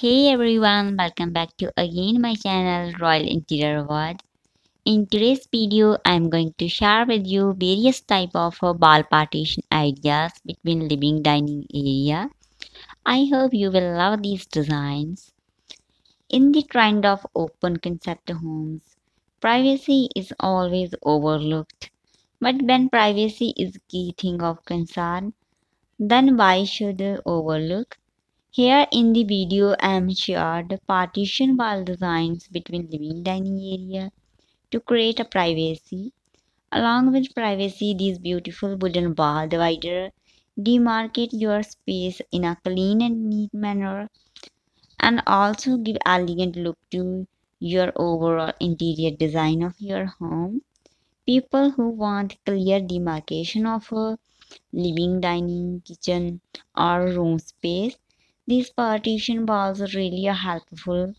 Hey everyone, welcome back to again my channel Royal Interior World. In today's video, I'm going to share with you various type of uh, wall partition ideas between living dining area. I hope you will love these designs. In the trend of open concept homes, privacy is always overlooked. But when privacy is key thing of concern, then why should overlook? Here in the video I am shared partition wall designs between living dining area to create a privacy. Along with privacy, these beautiful wooden wall divider demarcate your space in a clean and neat manner and also give elegant look to your overall interior design of your home. People who want clear demarcation of a living, dining, kitchen or room space, these partition are really a helpful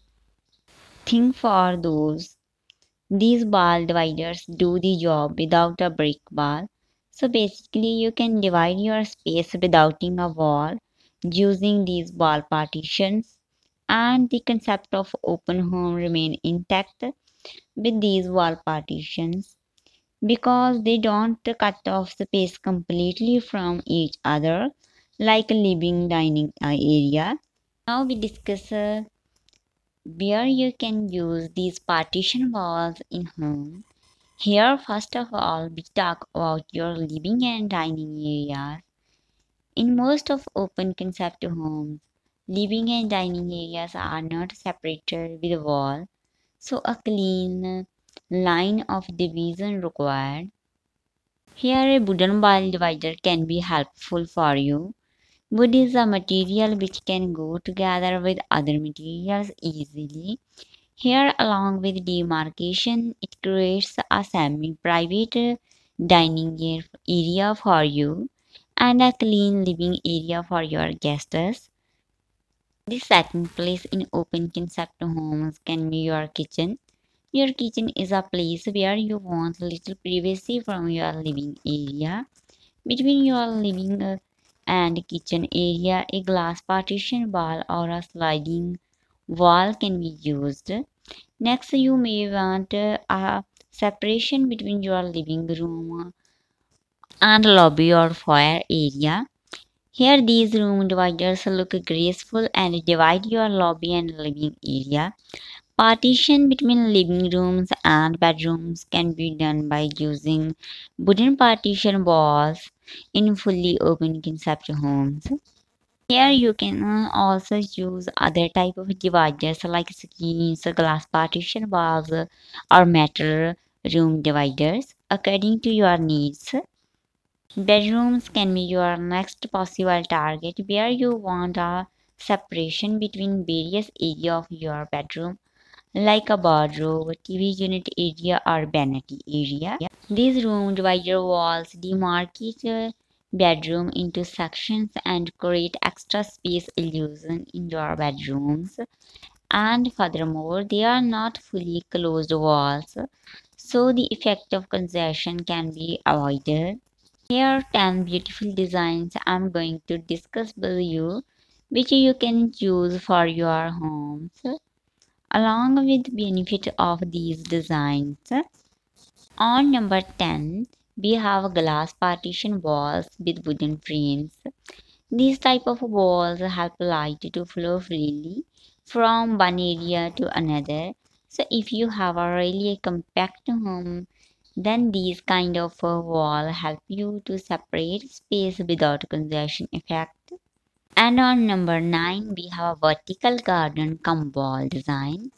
thing for those. These wall dividers do the job without a brick wall. So basically you can divide your space without a wall using these wall partitions and the concept of open home remain intact with these wall partitions because they don't cut off the space completely from each other like a living dining area. Now we discuss uh, where you can use these partition walls in home. Here first of all we talk about your living and dining areas. In most of open concept homes, living and dining areas are not separated with a wall, so a clean line of division required. Here a wooden wall divider can be helpful for you. Wood is a material which can go together with other materials easily. Here along with demarcation, it creates a semi-private dining area for you and a clean living area for your guests. The second place in open concept homes can be your kitchen. Your kitchen is a place where you want little privacy from your living area. Between your living uh, and kitchen area, a glass partition wall or a sliding wall can be used. Next, you may want a separation between your living room and lobby or foyer area. Here these room dividers look graceful and divide your lobby and living area. Partition between living rooms and bedrooms can be done by using wooden partition walls in fully open concept homes. Here you can uh, also use other type of dividers like screens, glass partition walls or metal room dividers according to your needs. Bedrooms can be your next possible target where you want a separation between various areas of your bedroom like a wardrobe, TV unit area or vanity area. These room divider walls demarcate bedroom into sections and create extra space illusion in your bedrooms. And furthermore, they are not fully closed walls, so the effect of congestion can be avoided. Here are 10 beautiful designs I'm going to discuss with you which you can choose for your homes along with benefit of these designs. On number 10 we have glass partition walls with wooden frames. These type of walls help light to flow freely from one area to another. So if you have a really compact home then these kind of a wall help you to separate space without congestion effect. And on number 9 we have a vertical garden cum wall design.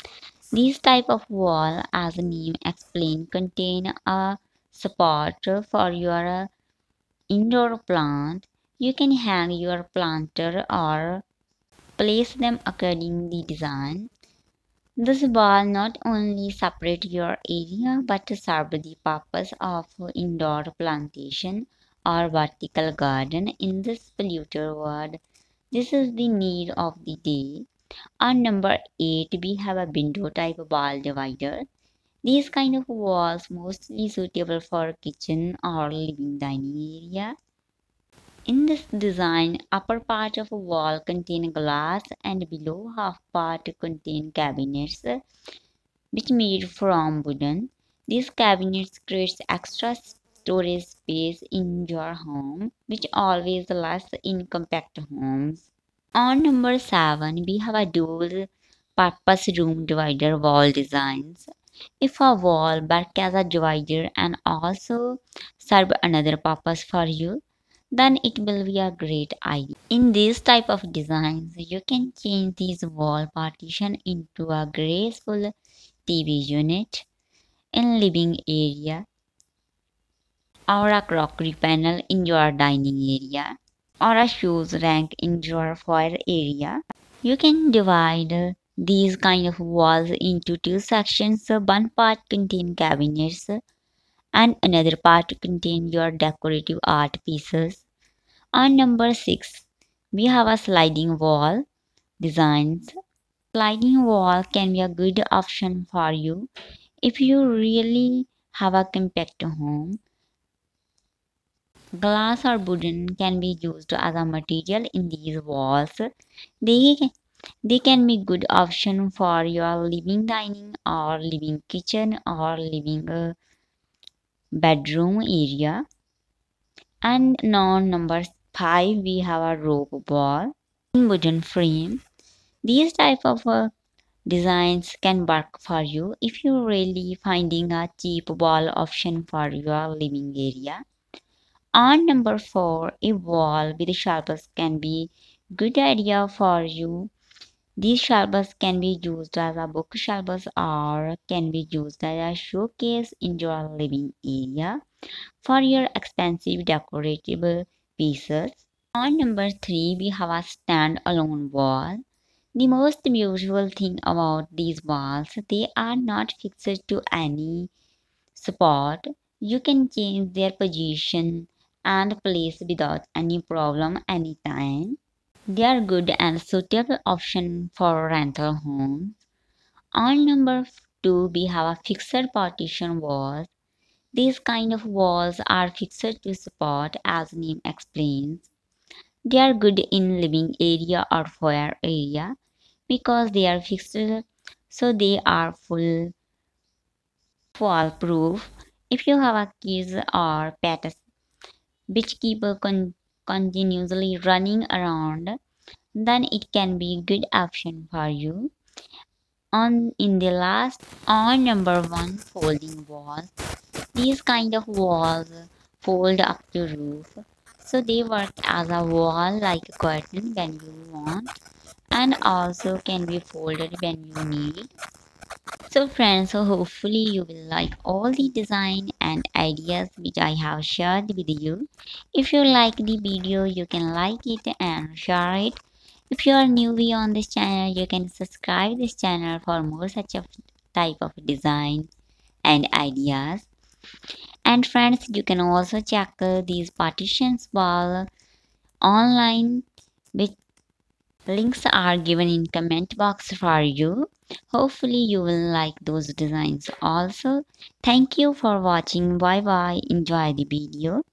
These type of wall as the name explain contain a support for your indoor plant. You can hang your planter or place them according the design. This wall not only separate your area but serve the purpose of indoor plantation or vertical garden in this polluted world. This is the need of the day. On number 8 we have a window type wall divider. These kind of walls mostly suitable for kitchen or living dining area. In this design, upper part of a wall contain glass and below half part contain cabinets which made from wooden. These cabinets creates extra storage space in your home which always lasts in compact homes. On number 7 we have a dual purpose room divider wall designs. If a wall work as a divider and also serve another purpose for you, then it will be a great idea. In this type of designs, you can change this wall partition into a graceful TV unit in living area or a crockery panel in your dining area or a shoes rack in your foyer area. You can divide these kind of walls into two sections. One part contain cabinets and another part contain your decorative art pieces. On number 6, we have a sliding wall designs. Sliding wall can be a good option for you if you really have a compact home. Glass or wooden can be used as a material in these walls. They they can be good option for your living dining or living kitchen or living uh, bedroom area. And now number five we have a rope wall in wooden frame. These type of uh, designs can work for you if you're really finding a cheap wall option for your living area on number four a wall with shelves can be good idea for you these shelves can be used as a bookshelves or can be used as a showcase in your living area for your expensive decorative pieces. On number three, we have a stand-alone wall. The most beautiful thing about these walls, they are not fixed to any spot. You can change their position and place without any problem anytime. They are good and suitable option for rental homes. On number 2 we have a fixed partition walls. These kind of walls are fixed to support as name explains. They are good in living area or foyer area because they are fixed so they are full proof. If you have a kids or pets which keep con continuously running around then it can be good option for you. On in the last on number one folding wall these kind of walls fold up to roof. So they work as a wall like a curtain when you want and also can be folded when you need so friends, so hopefully you will like all the design and ideas which I have shared with you. If you like the video, you can like it and share it. If you are newbie on this channel, you can subscribe this channel for more such a type of design and ideas. And friends, you can also check these partitions wall online which links are given in comment box for you hopefully you will like those designs also. Thank you for watching. Bye bye. Enjoy the video